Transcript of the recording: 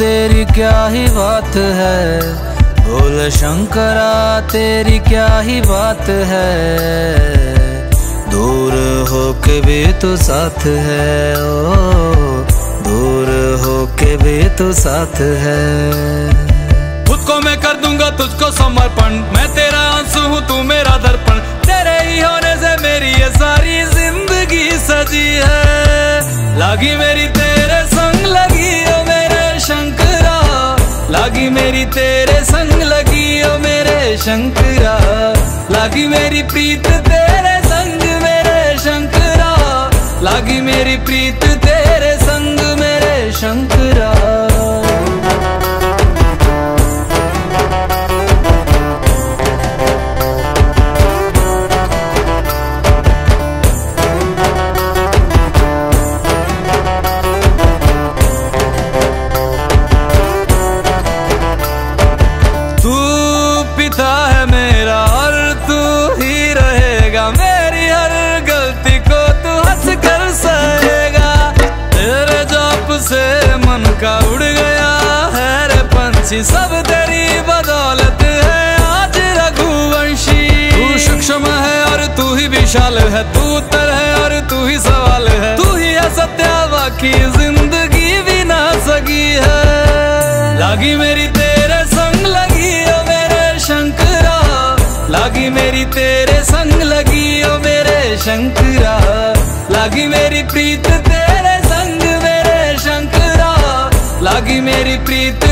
तेरी क्या ही बात है? भोले शंकरा तेरी क्या ही बात है? हो के भी तो साथ है, ओ, दूर हो के भी तो साथ है। खुद को मैं कर दूँगा तुझको समर्पण, मैं तेरा आँसू हूँ, तू मेरा दर्पण। तेरे ही होने से मेरी ये सारी ज़िंदगी सजी है। लागी मेरी तेरे संग, लगी ओ मेरे शंकरा। लागी मेरी तेरे संग, लगी ओ मेरे शंकरा। लागी मेरी प्रीत तेरे संग लागी मेरी प्रीत तेरे संग मेरे शंकरा। पंछी सब तेरी बदौलत है। आज रघुवंशी, तू सूक्ष्म है और तू ही विशाल है। तू उत्तर है और तू ही सवाल है। तू ही है सत्या बाकी ज़िंदगी भी ना सकी है। लागी मेरी तेरे संग, लगी ओ मेरे शंकरा। लागी मेरी तेरे संग, लगी ओ मेरे शंकरा। लागी मेरी प्रीत तेरे संग, मेरे शंकरा। लागी मेरी प्रीत